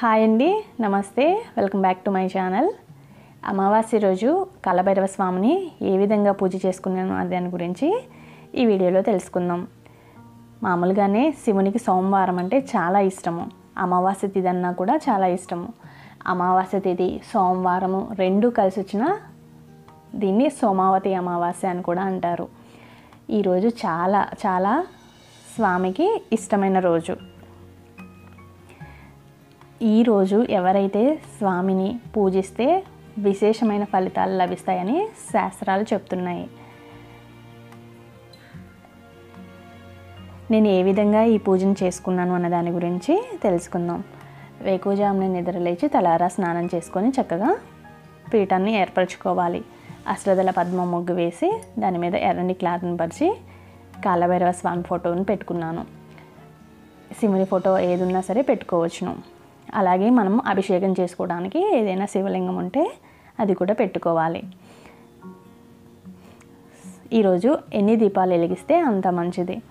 Hi అండి నమస్తే welcome back to my channel. అమావాస్య రోజు కలభైరవ స్వామిని ఏ విధంగా పూజ చేసుకున్నాను దాని గురించి ఈ వీడియోలో తెలుసుకుందాం. మామూలుగానే శివునికి సోమవారం అంటే చాలా ఇష్టము. అమావాస్య తిథి అన్నా కూడా చాలా ఇష్టము. అమావాస్య తిథి సోమవారము రెండు కలిసి వచ్చిన దీన్ని సోమావతి అమావాస్య అని కూడా అంటారు. ఈరోజు చాలా చాలా స్వామికి ఇష్టమైన రోజు. ఈరోజు ఎవరైతే స్వామిని పూజిస్తే విశేషమైన ఫలితాలు లభిస్తాయని శాస్త్రాలు చెప్తున్నాయి. నేను ఏ విధంగా ఈ పూజను చేసుకున్నాను అన్న దాని గురించి తెలుసుకుందాం. వేకుజామున నిద్రలేచి తలారా స్నానం చేసుకొని చక్కగా పీఠాన్ని ఏర్పరచుకోవాలి. అష్టదల పద్మ ముగ్గు వేసి దాని మీద ఎర్రని క్లాత్ని పరిచి కాలభైరవ స్వామి ఫోటోని పెట్టుకున్నాను. శివుని ఫోటో ఏది ఉన్నా సరే పెట్టుకోవచ్చును. అలాగే మనం అభిషేకం చేసుకోవడానికి ఏదైనా శివలింగం ఉంటే అది కూడా పెట్టుకోవాలి. ఈరోజు ఎన్ని దీపాలు వెలిగిస్తే అంత మంచిది.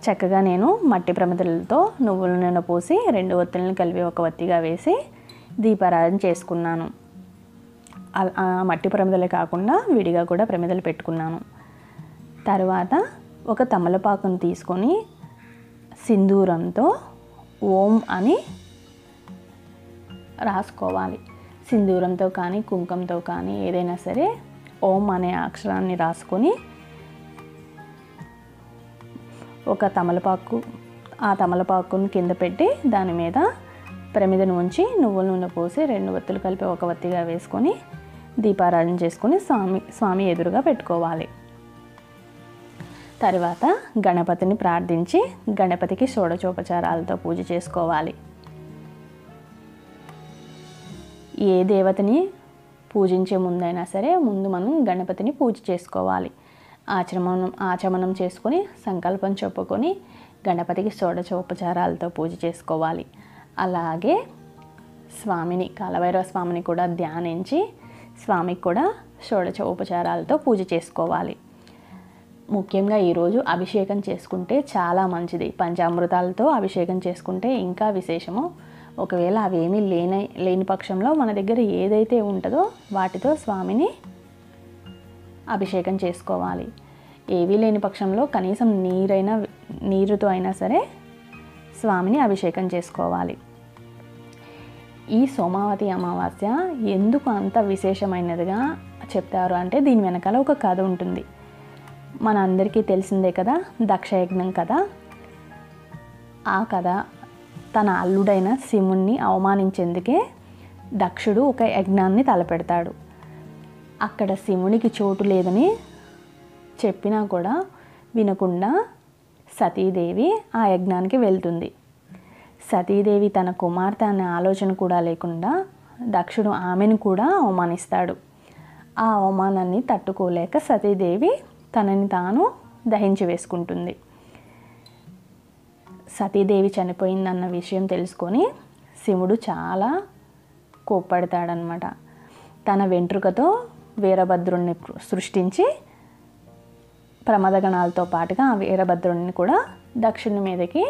చక్కగా నేను మట్టి ప్రమిదలతో నువ్వుల నూనె పోసి రెండు ఒత్తులను కలిపి ఒక ఒత్తిగా వేసి దీపారాధన చేసుకున్నాను. ఆ- ఆ మట్టి ప్రమిదలే కాకుండా విడిగా కూడా ప్రమిదలు పెట్టుకున్నాను. తర్వాత ఒక తమలపాకును తీసుకొని సింధూరంతో ఓం అని రాసుకోవాలి. సింధూరంతో కానీ కుంకంతో కానీ ఏదైనా సరే ఓం అనే అక్షరాన్ని రాసుకొని ఒక తమలపాకు ఆ తమలపాకుని కింద పెట్టి దాని మీద ప్రమిదను ఉంచి నువ్వుల నూనె పోసి రెండు వత్తులు కలిపి ఒక వత్తిగా వేసుకొని దీపారాధన చేసుకొని స్వామి స్వామి ఎదురుగా పెట్టుకోవాలి. తర్వాత గణపతిని ప్రార్థించి గణపతికి షోడచోపచారాలతో పూజ చేసుకోవాలి. ఏ దేవతని పూజించే ముందైనా సరే ముందు మనం గణపతిని పూజ చేసుకోవాలి. ఆచమనం ఆచమనం చేసుకొని సంకల్పం చెప్పుకొని గణపతికి షోడచోపచారాలతో పూజ చేసుకోవాలి. అలాగే స్వామిని కాలభైరవ స్వామిని కూడా ధ్యానించి స్వామికి కూడా షోడచోపచారాలతో పూజ చేసుకోవాలి. ముఖ్యంగా ఈరోజు అభిషేకం చేసుకుంటే చాలా మంచిది. పంచామృతాలతో అభిషేకం చేసుకుంటే ఇంకా విశేషము. ఒకవేళ అవేమీ లేని లేని పక్షంలో మన దగ్గర ఏదైతే ఉంటుందో వాటితో స్వామిని అభిషేకం చేసుకోవాలి. ఏవీ లేని పక్షంలో కనీసం నీరైనా నీరుతో అయినా సరే స్వామిని అభిషేకం చేసుకోవాలి. ఈ సోమావతి అమావాస్య ఎందుకు అంత విశేషమైనదిగా చెప్తారు అంటే దీని వెనకాల ఒక కథ ఉంటుంది. మన అందరికీ తెలిసిందే కదా దక్షయజ్ఞం కథ ఆ కథ తన అల్లుడైన శివుణ్ణి అవమానించేందుకే దక్షుడు ఒక యజ్ఞాన్ని తలపెడతాడు. అక్కడ శివునికి చోటు లేదని చెప్పినా కూడా వినకుండా సతీదేవి ఆ యజ్ఞానికి వెళ్తుంది. సతీదేవి తన కుమార్తె అనే ఆలోచన కూడా లేకుండా దక్షుడు ఆమెను కూడా అవమానిస్తాడు. ఆ అవమానాన్ని తట్టుకోలేక సతీదేవి తనని తాను దహించి వేసుకుంటుంది. సతీదేవి చనిపోయిందన్న విషయం తెలుసుకొని శివుడు చాలా కోప్పడతాడనమాట తన వెంట్రుకతో వీరభద్రుణ్ణి సృష్టించి ప్రమదగణాలతో పాటుగా ఆ వీరభద్రుడిని కూడా దక్షిణ మీదకి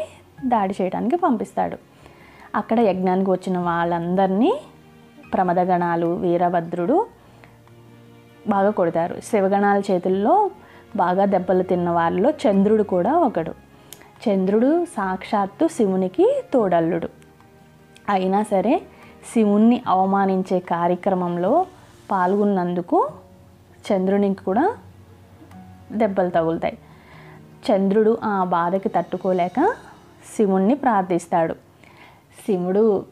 దాడి చేయడానికి పంపిస్తాడు. అక్కడ యజ్ఞానికి వచ్చిన వాళ్ళందరినీ ప్రమదగణాలు వీరభద్రుడు బాగా కొడతారు. శివగణాల చేతుల్లో బాగా దెబ్బలు తిన్న వాళ్ళలో చంద్రుడు కూడా ఒకడు. చంద్రుడు సాక్షాత్తు శివునికి తోడల్లుడు. అయినా సరే శివుణ్ణి అవమానించే కార్యక్రమంలో పాల్గొన్నందుకు చంద్రునికి కూడా దెబ్బలు తగులుతాయి. చంద్రుడు ఆ బాధకి తట్టుకోలేక శివుణ్ణి ప్రార్థిస్తాడు. శివుడు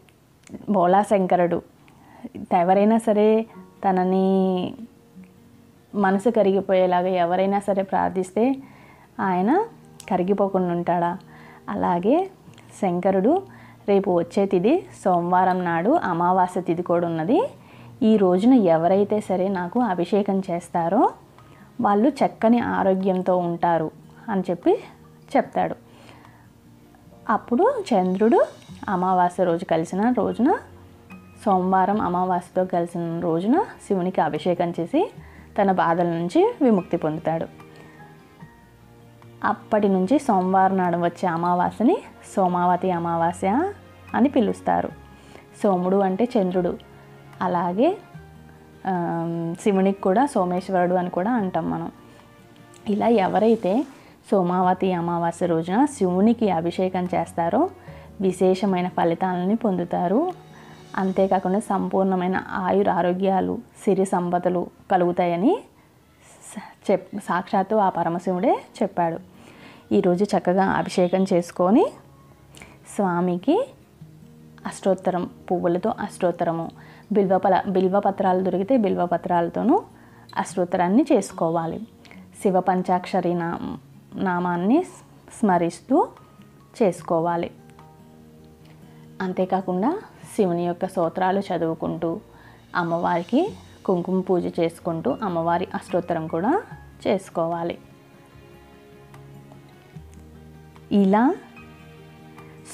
బోళాశంకరుడు. ఎవరైనా సరే తనని మనసు కరిగిపోయేలాగా ఎవరైనా సరే ప్రార్థిస్తే ఆయన కరిగిపోకుండా ఉంటాడా? అలాగే శంకరుడు రేపు వచ్చే తిది సోమవారం నాడు అమావాస్య తిథి కూడా ఉన్నది. ఈ రోజున ఎవరైతే సరే నాకు అభిషేకం చేస్తారో వాళ్ళు చక్కని ఆరోగ్యంతో ఉంటారు అని చెప్పి చెప్తాడు. అప్పుడు చంద్రుడు అమావాస్య రోజు కలిసిన రోజున సోమవారం అమావాస్యతో కలిసిన రోజున శివునికి అభిషేకం చేసి తన బాధల నుంచి విముక్తి పొందుతాడు. అప్పటి నుంచి సోమవారం నాడు వచ్చే అమావాస్యని సోమావతి అమావాస్య అని పిలుస్తారు. సోముడు అంటే చంద్రుడు. అలాగే శివునికి కూడా సోమేశ్వరుడు అని కూడా అంటాం మనం. ఇలా ఎవరైతే సోమావతి అమావాస్య రోజున శివునికి అభిషేకం చేస్తారో విశేషమైన ఫలితాలని పొందుతారు. అంతేకాకుండా సంపూర్ణమైన ఆయుర ఆరోగ్యాలు సిరి సంపదలు కలుగుతాయని చెప్ సాక్షాత్తు ఆ పరమశివుడే చెప్పాడు. ఈరోజు చక్కగా అభిషేకం చేసుకొని స్వామికి అష్టోత్తరం పువ్వులతో అష్టోత్తరము. బిల్వపల బిల్వపత్రాలు దొరికితే బిల్వపత్రాలతోనూ అష్టోత్తరాన్ని చేసుకోవాలి. శివ పంచాక్షరి నా నామాన్ని స్మరిస్తూ చేసుకోవాలి. అంతేకాకుండా శివుని యొక్క సూత్రాలు చదువుకుంటూ అమ్మవారికి కుంకుమ పూజ చేసుకుంటూ అమ్మవారి అష్టోత్తరం కూడా చేసుకోవాలి. ఇలా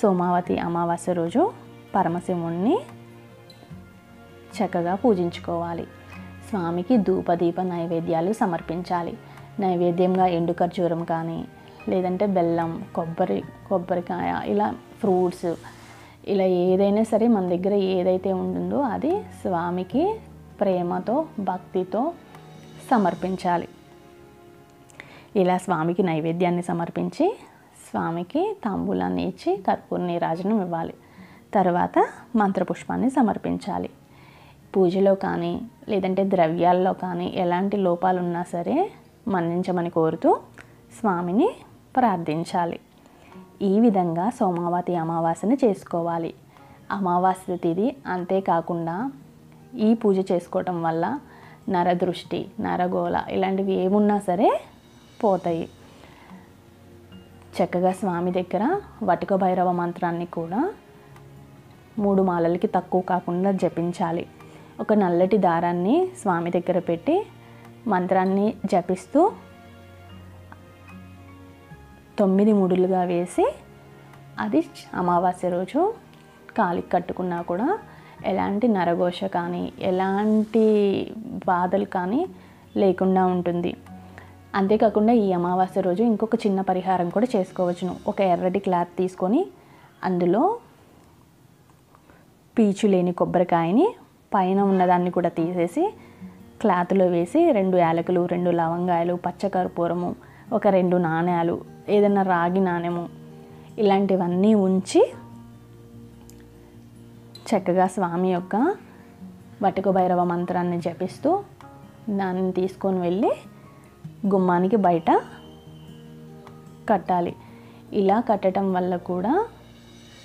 సోమావతి అమావాస్య రోజు పరమశివుణ్ణి చక్కగా పూజించుకోవాలి. స్వామికి ధూపదీప నైవేద్యాలు సమర్పించాలి. నైవేద్యంగా ఎండు ఖర్జూరం కానీ లేదంటే బెల్లం కొబ్బరి కొబ్బరికాయ ఇలా ఫ్రూట్స్ ఇలా ఏదైనా సరే మన దగ్గర ఏదైతే ఉంటుందో అది స్వామికి ప్రేమతో భక్తితో సమర్పించాలి. ఇలా స్వామికి నైవేద్యాన్ని సమర్పించి స్వామికి తాంబూలాన్ని ఇచ్చి కర్పూర నీరాజనం ఇవ్వాలి. తర్వాత మంత్రపుష్పాన్ని సమర్పించాలి. పూజలో కానీ లేదంటే ద్రవ్యాల్లో కానీ ఎలాంటి లోపాలు ఉన్నా సరే మన్నించమని కోరుతూ స్వామిని ప్రార్థించాలి. ఈ విధంగా సోమావతి అమావాస్యను చేసుకోవాలి. అమావాస్య తిథి అంతేకాకుండా ఈ పూజ చేసుకోవటం వల్ల నరదృష్టి నరగోళ ఇలాంటివి ఏమున్నా సరే పోతాయి. చక్కగా స్వామి దగ్గర వటిక భైరవ మంత్రాన్ని కూడా మూడు మాలలకి తక్కువ కాకుండా జపించాలి. ఒక నల్లటి దారాన్ని స్వామి దగ్గర పెట్టి మంత్రాన్ని జపిస్తూ తొమ్మిది ముడులుగా వేసి అది అమావాస్య రోజు కాలికి కట్టుకున్నా కూడా ఎలాంటి నరఘోష కానీ ఎలాంటి బాధలు కానీ లేకుండా ఉంటుంది. అంతేకాకుండా ఈ అమావాస్య రోజు ఇంకొక చిన్న పరిహారం కూడా చేసుకోవచ్చును. ఒక ఎర్రటి క్లాత్ తీసుకొని అందులో పీచు లేని కొబ్బరికాయని పైన ఉన్నదాన్ని కూడా తీసేసి క్లాత్లో వేసి రెండు యాలకులు రెండు లవంగాయలు పచ్చకర్పూరము ఒక రెండు నాణ్యాలు ఏదైనా రాగి నాణ్యము ఇలాంటివన్నీ ఉంచి చక్కగా స్వామి యొక్క వటుక భైరవ మంత్రాన్ని జపిస్తూ దాన్ని తీసుకొని వెళ్ళి గుమ్మానికి బయట కట్టాలి. ఇలా కట్టడం వల్ల కూడా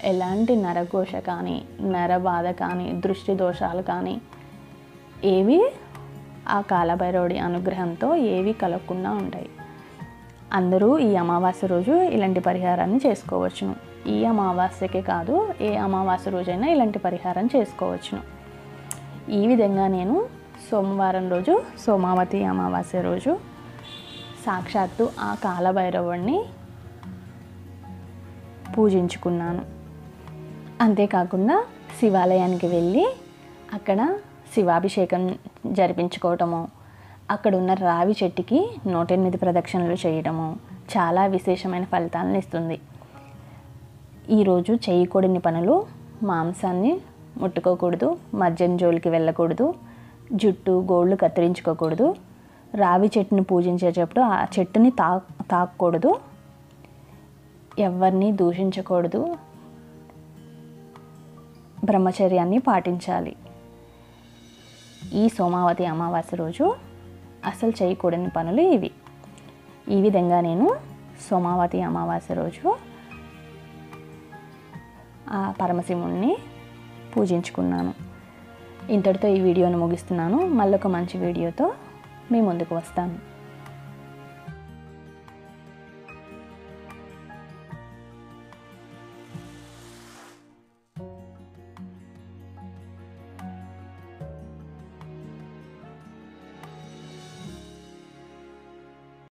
ఎలాంటి నరఘోష కానీ నరబాధ కానీ దృష్టి దోషాలు కానీ ఏవి ఆ కాలభైరవుడి అనుగ్రహంతో ఏవి కలగకుండా ఉంటాయి. అందరూ ఈ అమావాస్య రోజు ఇలాంటి పరిహారాన్ని చేసుకోవచ్చును. ఈ అమావాస్యకే కాదు ఏ అమావాస్య రోజైనా ఇలాంటి పరిహారం చేసుకోవచ్చును. ఈ విధంగా నేను సోమవారం రోజు సోమావతి అమావాస్య రోజు సాక్షాత్తు ఆ కాలభైరవుణ్ణి పూజించుకున్నాను. అంతేకాకుండా శివాలయానికి వెళ్ళి అక్కడ శివాభిషేకం జరిపించుకోవటము అక్కడ ఉన్న రావి చెట్టుకి నూట ఎనిమిది ప్రదక్షిణలు చేయడము చాలా విశేషమైన ఫలితాలను ఇస్తుంది. ఈరోజు చేయకూడని పనులు మాంసాన్ని ముట్టుకోకూడదు మద్యం జోలికి వెళ్ళకూడదు జుట్టు గోళ్ళు కత్తిరించుకోకూడదు రావి చెట్టుని పూజించేటప్పుడు ఆ చెట్టుని తా తాకూడదు ఎవరిని దూషించకూడదు బ్రహ్మచర్యాన్ని పాటించాలి. ఈ సోమావతి అమావాస్య రోజు అసలు చేయకూడని పనులు ఇవి. ఈ విధంగా నేను సోమావతి అమావాస్య రోజు ఆ పరమశివుణ్ణి పూజించుకున్నాను. ఇంతటితో ఈ వీడియోను ముగిస్తున్నాను. మళ్ళొక మంచి వీడియోతో మీ ముందుకు వస్తాను.